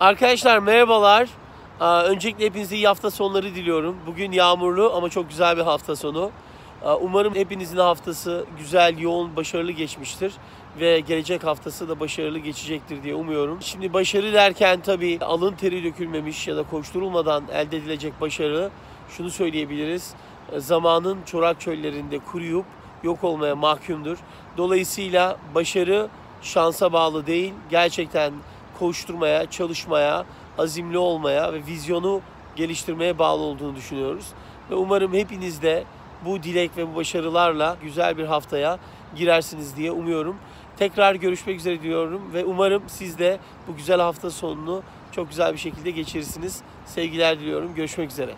Arkadaşlar merhabalar. Öncelikle hepinize iyi hafta sonları diliyorum. Bugün yağmurlu ama çok güzel bir hafta sonu. Umarım hepinizin haftası güzel, yoğun, başarılı geçmiştir. Ve gelecek haftası da başarılı geçecektir diye umuyorum. Şimdi başarı derken tabii alın teri dökülmemiş ya da koşturulmadan elde edilecek başarı şunu söyleyebiliriz. Zamanın çorak çöllerinde kuruyup yok olmaya mahkumdur. Dolayısıyla başarı şansa bağlı değil. Gerçekten koşturmaya, çalışmaya, azimli olmaya ve vizyonu geliştirmeye bağlı olduğunu düşünüyoruz. Ve umarım hepiniz de bu dilek ve bu başarılarla güzel bir haftaya girersiniz diye umuyorum. Tekrar görüşmek üzere diyorum ve umarım siz de bu güzel hafta sonunu çok güzel bir şekilde geçirirsiniz. Sevgiler diliyorum. Görüşmek üzere.